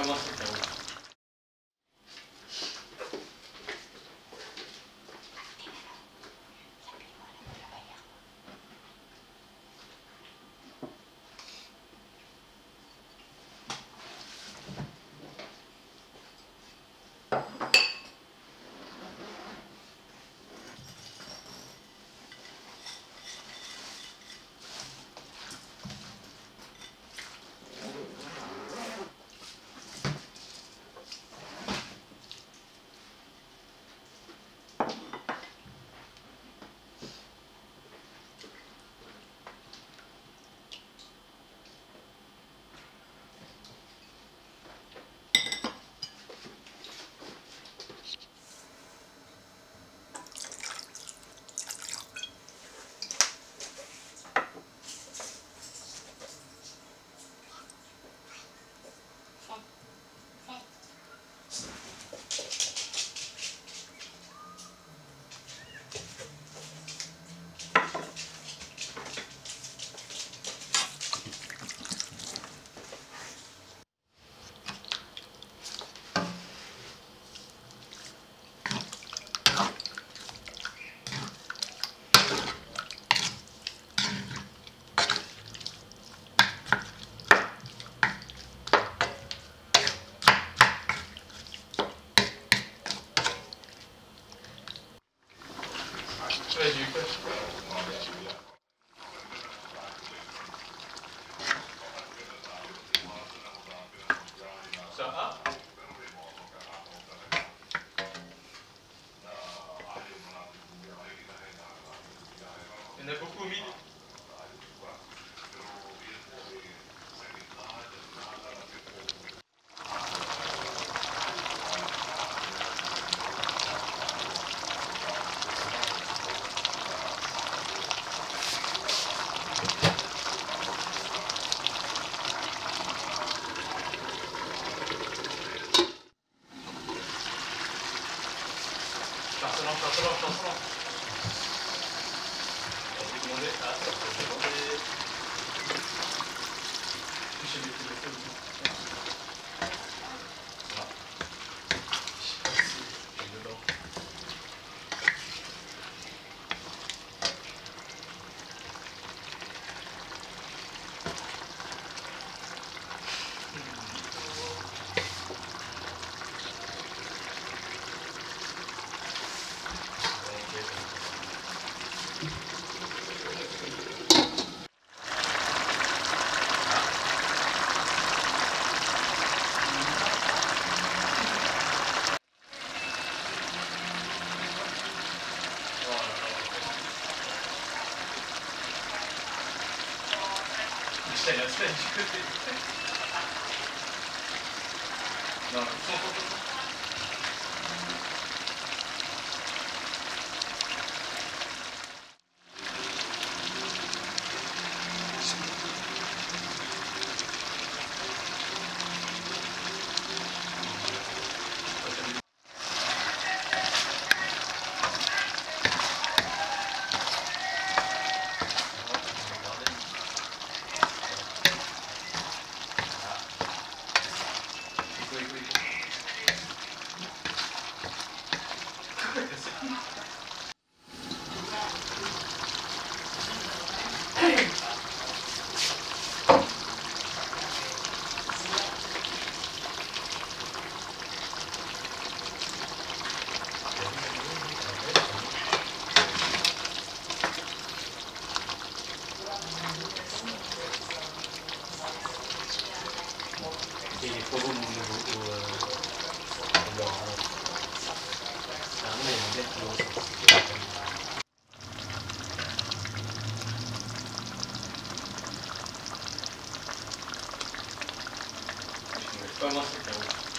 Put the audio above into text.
ぱい回した Il y en a beaucoup mis. Chancelant, chancelant, chancelant. On va 下に下に下に au niveau au, 聞こえます